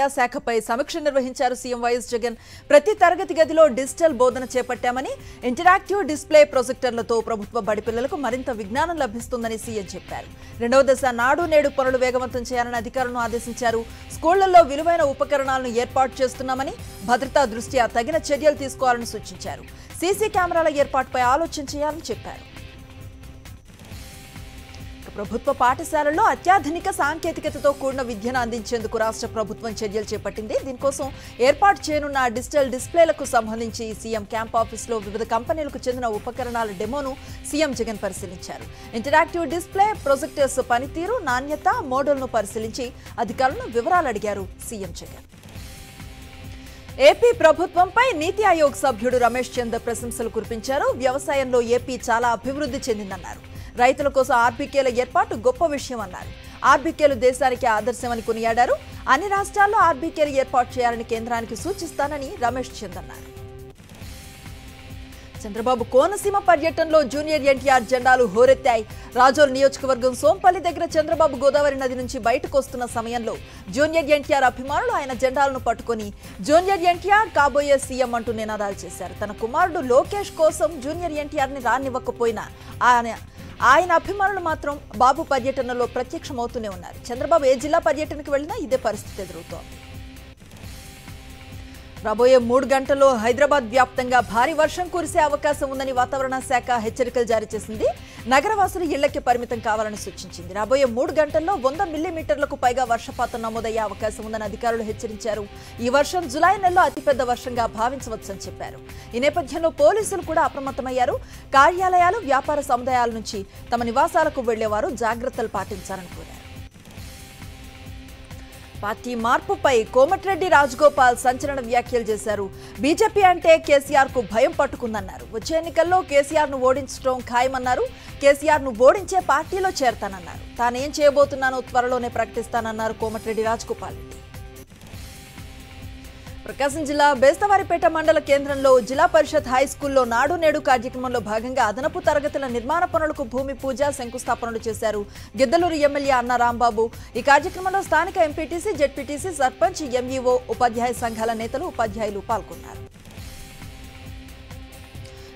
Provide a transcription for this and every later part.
విద్యాశాఖపై సమీక్ష నిర్వహించారు CM YS Jagan. ప్రతి తరగతి గదిలో డిజిటల్ బోధన చేపట్టామని ఇంటరాక్టివ్ డిస్ప్లే ప్రొజెక్టర్లతో ప్రభుత్వ బడి పిల్లలకు మరింత విజ్ఞానం లభిస్తుందని సీఎం చెప్పారు. రెండవ దశ నాడు నేడు పనులు వేగవంతం చేయాలని అధికారులను ఆదేశించారు. స్కూళ్ళలో విలువైన ఉపకరణాలను ఏర్పాటు చేస్తున్నామని భద్రతా దృష్ట్యా తగిన చర్యలు తీసుకోవాలని సూచించారు. సీసీ కెమెరాల ఏర్పాటుపై ఆలోచన చేయాలని చెప్పారు. ప్రభుత్వ పాఠశాలల్లో అత్యాధునిక సాంకేతికతతో కూడిన విద్యను అందించేందుకు రాష్ట్ర ప్రభుత్వం చర్యలు చేపట్టింది. దీనికోసం ఏర్పాటు చేయనున్న డిజిటల్ డిస్ప్లేలకు సంబంధించి సీఎం క్యాంప్ ఆఫీసులో వివిధ కంపెనీలకు చెందిన ఉపకరణాల డెమోను సీఎం జగన్ పరిశీలించారు. ఇంటరాక్టివ్ డిస్ప్లే ప్రొజెక్టర్స్ పనితీరు నాణ్యత మోడల్ను పరిశీలించి అధికారులను వివరాలు అడిగారు సీఎం జగన్. ఏపీ ప్రభుత్వంపై నీతి ఆయోగ్ సభ్యుడు రమేష్ చంద్ర ప్రశంసలు కురిపించారు. వ్యవసాయంలో ఏపీ చాలా అభివృద్ధి చెందిందన్నారు. రైతుల కోసం ఆర్బీకేల ఏర్పాటు గొప్ప విషయం అన్నారు. ఆర్బీకేలు దేశానికి ఆదర్శమని కొనియాడారు. అన్ని రాష్ట్రాల్లో ఆర్బీకేలు ఏర్పాటు చేయాలని కేంద్రానికి సూచిస్తానని రమేష్ చంద్ అన్నారు. చంద్రబాబు కోనసీమ పర్యటనలో జూనియర్ ఎన్టీఆర్ జెండాలు హోరెత్తాయి. రాజోల్ నియోజకవర్గం సోంపల్లి దగ్గర చంద్రబాబు గోదావరి నది నుంచి బయటకు వస్తున్న సమయంలో జూనియర్ ఎన్టీఆర్ అభిమానులు ఆయన జెండాలను పట్టుకొని జూనియర్ ఎన్టీఆర్ కాబోయే సీఎం అంటూ నినాదాలు చేశారు. తన కుమారుడు లోకేష్ కోసం జూనియర్ ఎన్టీఆర్ని రానివ్వకపోయినా ఆయన ఆయన అభిమానులు మాత్రం బాబు పర్యటనలో ప్రత్యక్షమవుతూనే ఉన్నారు. చంద్రబాబు ఏ జిల్లా పర్యటనకు వెళ్ళినా ఇదే పరిస్థితి ఎదురవుతోంది. రాబోయే మూడు గంటల్లో హైదరాబాద్ వ్యాప్తంగా భారీ వర్షం కురిసే అవకాశం ఉందని వాతావరణ శాఖ హెచ్చరికలు జారీ చేసింది. నగరవాసులు ఇళ్ళకి పరిమితం కావాలని సూచించింది. రాబోయే మూడు గంటల్లో వంద మిల్లీమీటర్లకు పైగా వర్షపాతం నమోదయ్యే అవకాశం ఉందని అధికారులు హెచ్చరించారు. ఈ వర్షం జులై నెలలో అతిపెద్ద వర్షంగా భావించవచ్చని చెప్పారు. ఈ నేపథ్యంలో పోలీసులు కూడా అప్రమత్తమయ్యారు. కార్యాలయాలు వ్యాపార సముదాయాల నుంచి తమ నివాసాలకు వెళ్ళేవారు జాగ్రత్తలు పాటించాలని కోరారు. పార్టీ మార్పుపై కోమటిరెడ్డి రాజగోపాల్ సంచలన వ్యాఖ్యలు చేశారు. బీజేపీ అంటే కేసీఆర్కు భయం పట్టుకుందన్నారు. వచ్చే ఎన్నికల్లో కేసీఆర్ను ఓడించడం ఖాయమన్నారు. కేసీఆర్ను ఓడించే పార్టీలో చేరతానన్నారు. తానేం చేయబోతున్నానో త్వరలోనే ప్రకటిస్తానన్నారు కోమటిరెడ్డి రాజగోపాల్. రెడ్డి ప్రకాశం జిల్లా బేస్తవారిపేట మండల కేంద్రంలో జిల్లా పరిషత్ హై స్కూల్లో నాడు నేడు కార్యక్రమంలో భాగంగా అదనపు తరగతుల నిర్మాణ పనులకు భూమి పూజ శంకుస్థాపనలు చేశారు. గిద్దలూరు ఎమ్మెల్యే అన్న రాంబాబు. ఈ కార్యక్రమంలో స్థానిక ఎంపీటీసీ జెడ్పీటీసీ సర్పంచ్ ఎంఈఓ ఉపాధ్యాయ సంఘాల నేతలు ఉపాధ్యాయులు పాల్గొన్నారు.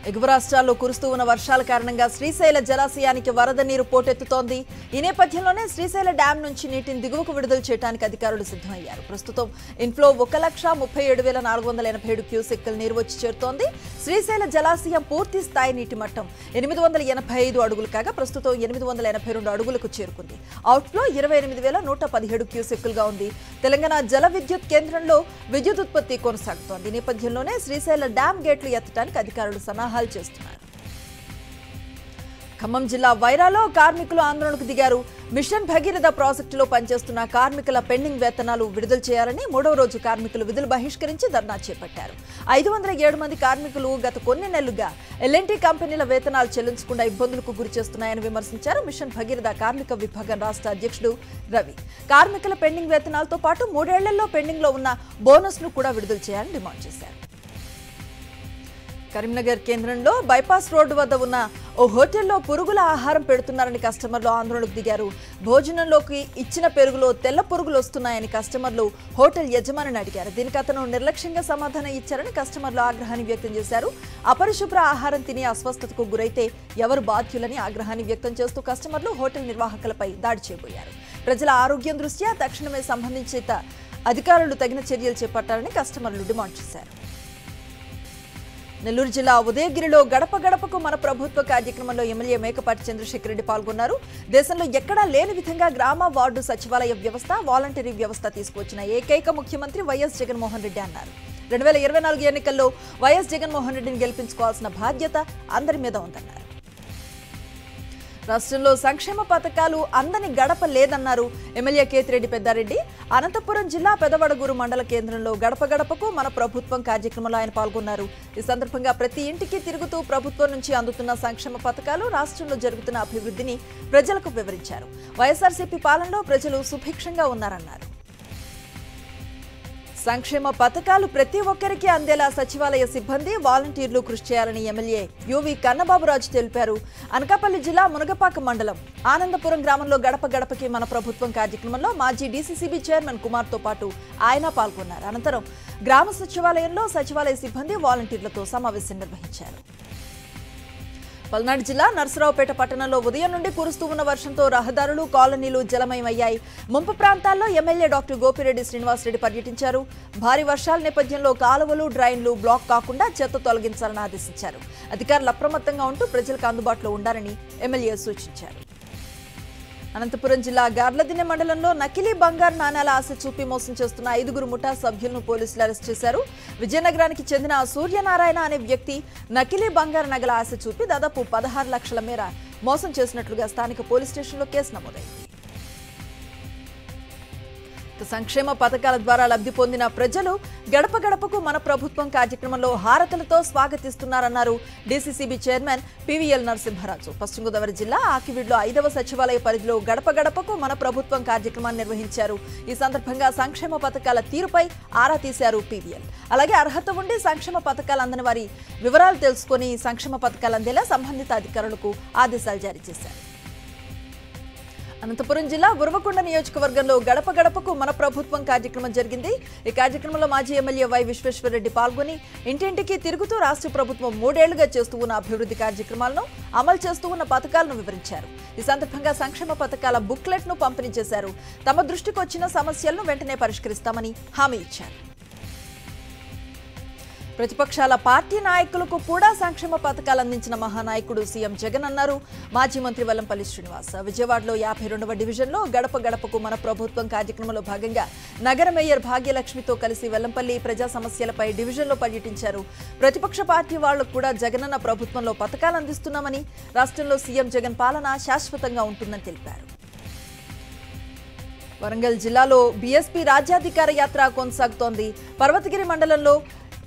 ఎగువ రాష్ట్రాల్లో కురుస్తూ ఉన్న వర్షాల కారణంగా శ్రీశైల జలాశయానికి వరద నీరు పోటెత్తుతోంది. ఈ నేపథ్యంలోనే శ్రీశైల డ్యాం నుంచి నీటిని దిగువకు విడుదల చేయడానికి అధికారులు సిద్ధమయ్యారు. ప్రస్తుతం ఇన్ఫ్లో ఒక లక్ష ముప్పై ఏడు వేల నాలుగు వందల ఎనభై ఏడు క్యూసెక్కుల నీరు వచ్చి చేరుతోంది. శ్రీశైల జలాశయం పూర్తి స్థాయి నీటి మట్టం ఎనిమిది వందల ఎనభై ఐదు అడుగులు కాగా ప్రస్తుతం ఎనిమిది వందల ఎనభై రెండు అడుగులకు చేరుకుంది. అవుట్ఫ్లో ఇరవై ఎనిమిది వేల నూట పదిహేడు క్యూసెక్కులుగా ఉంది. తెలంగాణ జల విద్యుత్ కేంద్రంలో విద్యుత్ ఉత్పత్తి కొనసాగుతోంది. నేపథ్యంలోనే శ్రీశైల డ్యాం గేట్లు ఎత్తడానికి అధికారులు సన్నాహాలు చేస్తున్నారు. ఖమ్మం జిల్లా వైరాలో కార్మికులు ఆందోళనకు దిగారు. మిషన్ భగీరథ ప్రాజెక్టులో పనిచేస్తున్న కార్మికుల పెండింగ్ వేతనాలు విడుదల చేయాలని మూడవ రోజు కార్మికులు విధులు బహిష్కరించి ధర్నా చేపట్టారు. ఐదు వందల ఏడు మంది కార్మికులు గత కొన్ని నెలలుగా ఎల్ఎన్టీ కంపెనీల వేతనాలు చెల్లించకుండా ఇబ్బందులకు గురి చేస్తున్నాయని విమర్శించారు మిషన్ భగీరథ కార్మిక విభాగం రాష్ట్ర అధ్యక్షుడు రవి. కార్మికుల పెండింగ్ వేతనాలతో పాటు మూడేళ్ళలో పెండింగ్లో ఉన్న బోనస్ను కూడా విడుదల చేయాలని డిమాండ్ చేశారు. కరీంనగర్ కేంద్రంలో బైపాస్ రోడ్డు వద్ద ఉన్న ఓ హోటల్లో పురుగుల ఆహారం పెడుతున్నారని కస్టమర్లు ఆందోళనకు దిగారు. భోజనంలోకి ఇచ్చిన పెరుగులో తెల్ల పురుగులు వస్తున్నాయని కస్టమర్లు హోటల్ యజమానిని అడిగారు. దీనికి అతను నిర్లక్ష్యంగా సమాధానం ఇచ్చారని కస్టమర్లు ఆగ్రహాన్ని వ్యక్తం చేశారు. అపరిశుభ్ర ఆహారం తిని అస్వస్థతకు గురైతే ఎవరు బాధ్యులని ఆగ్రహాన్ని వ్యక్తం చేస్తూ కస్టమర్లు హోటల్ నిర్వాహకులపై దాడి చేయబోయారు. ప్రజల ఆరోగ్యం దృష్ట్యా తక్షణమే సంబంధించిన అధికారులు తగిన చర్యలు చేపట్టాలని కస్టమర్లు డిమాండ్ చేశారు. నెల్లూరు జిల్లా ఉదయగిరిలో గడప గడపకు మన ప్రభుత్వ కార్యక్రమంలో ఎమ్మెల్యే మేకపాటి చంద్రశేఖర్ రెడ్డి పాల్గొన్నారు. దేశంలో ఎక్కడా లేని విధంగా గ్రామ వార్డు సచివాలయ వ్యవస్థ వాలంటరీ వ్యవస్థ తీసుకువచ్చిన ఏకైక ముఖ్యమంత్రి వైఎస్ జగన్మోహన్ రెడ్డి అన్నారు. రెండు వేల ఇరవై నాలుగు ఎన్నికల్లో వైఎస్ జగన్మోహన్ రెడ్డిని గెలిపించుకోవాల్సిన బాధ్యత అందరి మీద ఉందన్నారు. రాష్ట్రంలో సంక్షేమ పథకాలు అందని గడప లేదన్నారు ఎమ్మెల్యే కేతిరెడ్డి పెద్దారెడ్డి. అనంతపురం జిల్లా పెదవడగూరు మండల కేంద్రంలో గడప గడపకు మన ప్రభుత్వం కార్యక్రమంలో ఆయన పాల్గొన్నారు. ఈ సందర్భంగా ప్రతి ఇంటికి తిరుగుతూ ప్రభుత్వం నుంచి అందుతున్న సంక్షేమ పథకాలు రాష్ట్రంలో జరుగుతున్న అభివృద్ధిని ప్రజలకు వివరించారు. వైఎస్ఆర్సీపీ పాలనలో ప్రజలు సుభిక్షంగా ఉన్నారన్నారు. సంక్షేమ పథకాలు ప్రతి ఒక్కరికి అందేలా సచివాలయ సిబ్బంది వాలంటీర్లు కృషి చేయాలని ఎమ్మెల్యే యువి కన్నబాబురాజు తెలిపారు. అనకాపల్లి జిల్లా మునగపాక మండలం ఆనందపురం గ్రామంలో గడప గడపకి మన ప్రభుత్వం కార్యక్రమంలో మాజీ డీసీసీబీ చైర్మన్ కుమార్తో పాటు ఆయన పాల్గొన్నారు. అనంతరం గ్రామ సచివాలయంలో సచివాలయ సిబ్బంది వాలంటీర్లతో సమావేశం నిర్వహించారు. పల్నాడు జిల్లా నర్సరావుపేట పట్టణంలో ఉదయం నుండి కురుస్తూ ఉన్న వర్షంతో రహదారులు కాలనీలు జలమయమయ్యాయి. ముంపు ప్రాంతాల్లో ఎమ్మెల్యే డాక్టర్ గోపిరెడ్డి శ్రీనివాసరెడ్డి పర్యటించారు. భారీ వర్షాల నేపథ్యంలో కాలువలు డ్రైన్లు బ్లాక్ కాకుండా చెత్త తొలగించాలని ఆదేశించారు. అధికారులు అప్రమత్తంగా ఉంటూ ప్రజలకు అందుబాటులో ఉండాలని ఎమ్మెల్యే సూచించారు. అనంతపురం జిల్లా గార్లదిన్నె మండలంలో నకిలీ బంగారు నాణాల ఆశ చూపి మోసం చేస్తున్న ఐదుగురు ముఠా సభ్యులను పోలీసులు అరెస్ట్ చేశారు. విజయనగరానికి చెందిన సూర్యనారాయణ అనే వ్యక్తి నకిలీ బంగారు నగల ఆశ చూపి దాదాపు పదహారు లక్షల మేర మోసం చేసినట్లుగా స్థానిక పోలీస్ స్టేషన్లో కేసు నమోదైంది. సంక్షేమ పథకాల ద్వారా లబ్ధి పొందిన ప్రజలు గడప గడపకు మన ప్రభుత్వం కార్యక్రమంలో హారతులతో స్వాగతిస్తున్నారన్నారు DCCB chairman PVL Narasimharaju. Paschima Godavari జిల్లా ఆకివీడ్లో ఐదవ సచివాలయ పరిధిలో గడప గడపకు మన ప్రభుత్వం కార్యక్రమాన్ని నిర్వహించారు. ఈ సందర్భంగా సంక్షేమ పథకాల తీరుపై ఆరా తీశారు పివిఎల్. అలాగే అర్హత ఉండి సంక్షేమ పథకాలు అందని వారి వివరాలు తెలుసుకొని సంక్షేమ పథకాలు అందేలా సంబంధిత అధికారులకు ఆదేశాలు జారీ చేశారు. అనంతపురం జిల్లా ఉరవకొండ నియోజకవర్గంలో గడప గడపకు మన ప్రభుత్వం కార్యక్రమం జరిగింది. ఈ కార్యక్రమంలో మాజీ ఎమ్మెల్యే వై విశ్వేశ్వరరెడ్డి పాల్గొని ఇంటింటికి తిరుగుతూ రాష్ట్ర ప్రభుత్వం మూడేళ్ళుగా చేస్తూ ఉన్న అభివృద్ధి కార్యక్రమాలను అమలు చేస్తూ ఉన్న పథకాలను వివరించారు. ఈ సందర్భంగా సంక్షేమ పథకాల బుక్లెట్ను పంపిణీ చేశారు. తమ దృష్టికి వచ్చిన సమస్యలను వెంటనే పరిష్కరిస్తామని హామీ ఇచ్చారు. ప్రతిపక్షాల పార్టీ నాయకులకు కూడా సంక్షేమ పథకాలు అందించిన మహానాయకుడు సీఎం జగన్ అన్నారు. మాజీ మంత్రి వెల్లంపల్లి శ్రీనివాస్ విజయవాడలో యాభై రెండవ డివిజన్లో గడప గడపకు మన ప్రభుత్వం కార్యక్రమంలో భాగంగా నగర మేయర్ భాగ్యలక్ష్మితో కలిసి వెల్లంపల్లి ప్రజా సమస్యలపై డివిజన్లో పర్యటించారు. ప్రతిపక్ష పార్టీ వాళ్ళకు కూడా జగనన్న ప్రభుత్వంలో పథకాలు అందిస్తున్నామని రాష్ట్రంలో సీఎం జగన్ పాలన శాశ్వతంగా ఉంటుందని తెలిపారు. వరంగల్ జిల్లాలో బీఎస్పీ రాజ్యాధికార యాత్ర కొనసాగుతోంది. పర్వతగిరి మండలంలో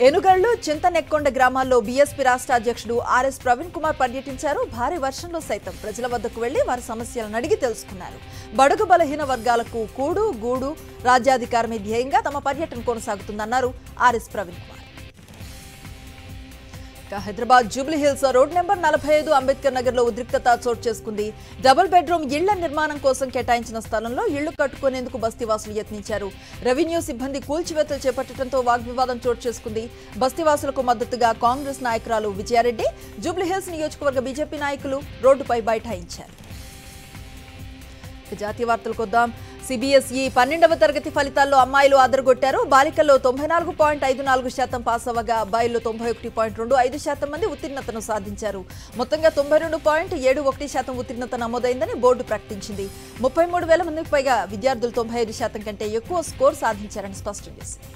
ఎనుగళ్ళు చింతనెక్కొండ గ్రామాల్లో బీఎస్పీ రాష్ట్ర అధ్యక్షుడు ఆర్ఎస్ ప్రవీణ్ కుమార్ పర్యటించారు. భారీ వర్షంలో సైతం ప్రజల వద్దకు వెళ్ళి వారి సమస్యలను అడిగి తెలుసుకున్నారు. బడుగు బలహీన వర్గాలకు కూడు గూడు రాజ్యాధికారమే ధ్యేయంగా తమ పర్యటన కొనసాగుతుందన్నారు RS Praveen Kumar. Hyderabad Jubilee Hills road number నలభై ఐదు అంబేద్కర్ నగర్లో ఉద్రిక్తత చోటు చేసుకుంది. డబుల్ బెడ్రూమ్ ఇళ్ళ నిర్మాణం కోసం కేటాయించిన స్థలంలో ఇళ్ళు కట్టుకునేందుకు బస్తీవాసులు యత్నించారు. రెవెన్యూ సిబ్బంది కూల్చివేతలు చేపట్టడంతో వాగ్వివాదం చోటు చేసుకుంది. బస్తీవాసులకు మద్దతుగా కాంగ్రెస్ నాయకురాలు విజయారెడ్డి జూబ్లీ హిల్స్ నియోజకవర్గ బీజేపీ నాయకులు రోడ్డుపై బైఠాయించారు. జాతీయ వార్తలకు వద్దాం. సిబిఎస్ఈ పన్నెండవ తరగతి ఫలితాల్లో అమ్మాయిలు అదరగొట్టారు బాలికల్లో తొంభై నాలుగు పాయింట్ ఐదు నాలుగు శాతం పాస్ అవ్వగా అబ్బాయిల్లో తొంభై ఒకటి పాయింట్ రెండు ఐదు శాతం మంది ఉత్తీర్ణతను సాధించారు. మొత్తంగా తొంభై రెండు పాయింట్ ఏడు ఒకటి శాతం ఉత్తీర్ణత నమోదైందని బోర్డు ప్రకటించింది. ముప్పై మూడు వేల మందికి పైగా విద్యార్థులు తొంభై ఐదు శాతం కంటే ఎక్కువ స్కోర్ సాధించారని స్పష్టం చేసింది.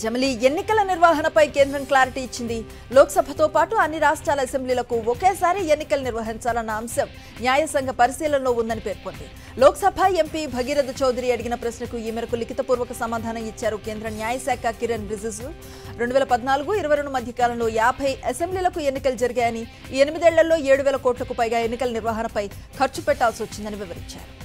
జమిలీ ఎన్నికల నిర్వహణపై కేంద్రం క్లారిటీ ఇచ్చింది. లోక్సభతో పాటు అన్ని రాష్ట్రాల అసెంబ్లీలకు ఒకేసారి ఎన్నికలు నిర్వహించాలన్న అంశం న్యాయసంఘ పరిశీలనలో ఉందని పేర్కొంది. లోక్సభ ఎంపీ భగీరథ చౌదరి అడిగిన ప్రశ్నకు ఈ మేరకు లిఖితపూర్వక సమాధానం ఇచ్చారు కేంద్ర న్యాయశాఖ కిరణ్ రిజిజు. రెండు వేల పద్నాలుగు ఇరవై రెండు మధ్యకాలంలో యాభై అసెంబ్లీలకు ఎన్నికలు జరిగాయని ఎనిమిదేళ్ళలో ఏడు వేల కోట్లకు పైగా ఎన్నికల నిర్వహణపై ఖర్చు పెట్టాల్సి వచ్చిందని వివరించారు.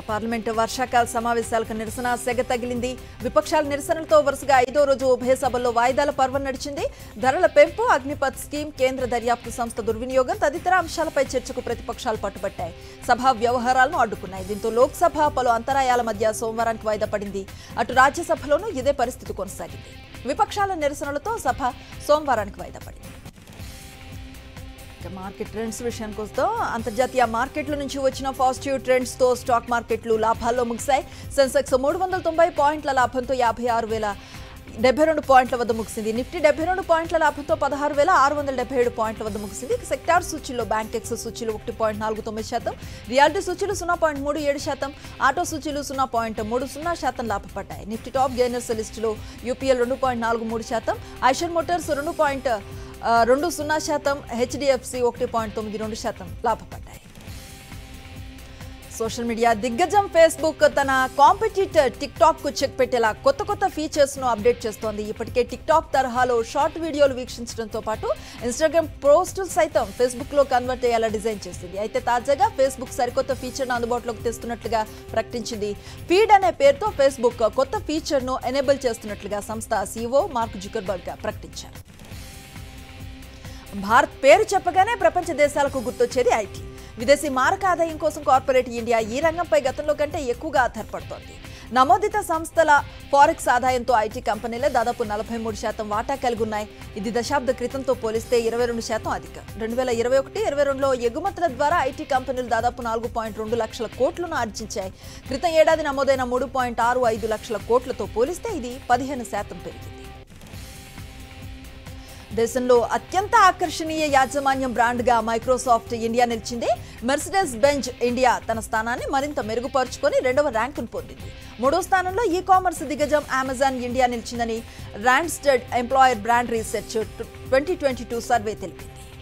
పార్లమెంటు వర్షాకాల సమావేశాలకు నిరసన సెగ తగిలింది. విపక్షాల నిరసనలతో వరుసగా ఐదో రోజు ఉభయ సభల్లో వాయిదాల పర్వం నడిచింది. ధరల పెంపు అగ్నిపథ్ స్కీమ్ కేంద్ర దర్యాప్తు సంస్థ దుర్వినియోగం తదితర అంశాలపై చర్చకు ప్రతిపక్షాలు పట్టుబట్టాయి. సభ వ్యవహారాలను అడ్డుకున్నాయి. దీంతో లోక్సభ పలు అంతరాయాల మధ్య సోమవారానికి వాయిదా పడింది. అటు రాజ్యసభలోనూ ఇదే పరిస్థితి కొనసాగింది. విపక్షాల నిరసనలతో సభ సోమవారానికి వాయిదా పడింది. మార్కెట్ ట్రెండ్స్ విషయానికి వస్తే అంతర్జాతీయ మార్కెట్ల నుంచి వచ్చిన పాజిటివ్ ట్రెండ్స్తో స్టాక్ మార్కెట్లు లాభాల్లో ముగిశాయి. సెన్సెక్స్ మూడు వందల తొంభై పాయింట్ల లాభంతో యాభై ఆరు వేల డెబ్బై రెండు పాయింట్ల వద్ద ముగిసింది. నిఫ్టీ డెబ్బై రెండు పాయింట్ల లాభంతో పదహారు వేల ఆరు వందల డెబ్బై ఏడు పాయింట్ల వద్ద ముగిసింది. సెక్టార్ సూచీలో బ్యాంక్ ఎక్స్ సూచీలు ఒకటి పాయింట్ నాలుగు తొమ్మిది శాతం. రియాలిటీ సూచీలు సున్నా పాయింట్ మూడు ఏడు శాతం. ఆటో సూచీలు సున్నా పాయింట్ మూడు సున్నా శాతం లాభపడ్డాయి. నిఫ్టీ టాప్ గెయినర్స్ లిస్టులో యూపీఎల్ రెండు పాయింట్ నాలుగు మూడు శాతం. ఐషర్ మోటార్స్ రెండు పాయింట్ రెండు సున్నా శాతం హెచ్డిఎఫ్సి ఒకటి పాయింట్ తొమ్మిది రెండు శాతం లాభపడ్డాయి. సోషల్ మీడియా దిగ్గజం ఫేస్బుక్ తన కాంపిటీటర్ టిక్ టాక్కు చెక్ పెట్టేలా కొత్త కొత్త ఫీచర్స్ను అప్డేట్ చేస్తోంది. ఇప్పటికే టిక్ టాక్ తరహాలో షార్ట్ వీడియోలు వీక్షించడంతో పాటు ఇన్స్టాగ్రామ్ పోస్టులు సైతం ఫేస్బుక్లో కన్వర్ట్ అయ్యేలా డిజైన్ చేసింది. అయితే తాజాగా ఫేస్బుక్ సరికొత్త ఫీచర్ను అందుబాటులోకి తెస్తున్నట్లుగా ప్రకటించింది. ఫీడ్ అనే పేరుతో ఫేస్బుక్ కొత్త ఫీచర్ను ఎనేబుల్ చేస్తున్నట్లుగా సంస్థ సీఓ మార్క్ జుకర్బర్గ్ ప్రకటించారు. భారత్ పేరు చెప్పగానే ప్రపంచ దేశాలకు గుర్తొచ్చేది ఐటీ. విదేశీ మారక ఆదాయం కోసం కార్పొరేట్ ఇండియా ఈ రంగంపై గతంలో కంటే ఎక్కువగా ఆధారపడుతోంది. నమోదిత సంస్థల ఫారెక్స్ ఆదాయంతో ఐటీ కంపెనీలే దాదాపు నలభై మూడు శాతం వాటా కలిగి ఉన్నాయి. ఇది దశాబ్ద క్రితంతో పోలిస్తే ఇరవై రెండు శాతం అధికం. రెండు వేల ఇరవై ఒకటి ఇరవై రెండులో ఎగుమతుల ద్వారా ఐటీ కంపెనీలు దాదాపు నాలుగు పాయింట్ రెండు లక్షల కోట్లను ఆర్జించాయి. క్రితం ఏడాది నమోదైన మూడు పాయింట్ ఆరు ఐదు లక్షల కోట్లతో పోలిస్తే ఇది పదిహేను శాతం పెరిగింది. దేశంలో అత్యంత ఆకర్షణీయ యాజమాన్యం బ్రాండ్గా మైక్రోసాఫ్ట్ ఇండియా నిలిచింది. మెర్సిడెస్ బెంజ్ ఇండియా తన స్థానాన్ని మరింత మెరుగుపరుచుకొని రెండవ ర్యాంకును పొందింది. మూడో స్థానంలో ఈ కామర్స్ దిగ్గజం అమెజాన్ ఇండియా నిలిచిందని Randstad employer brand research twenty twenty two survey తెలిపింది.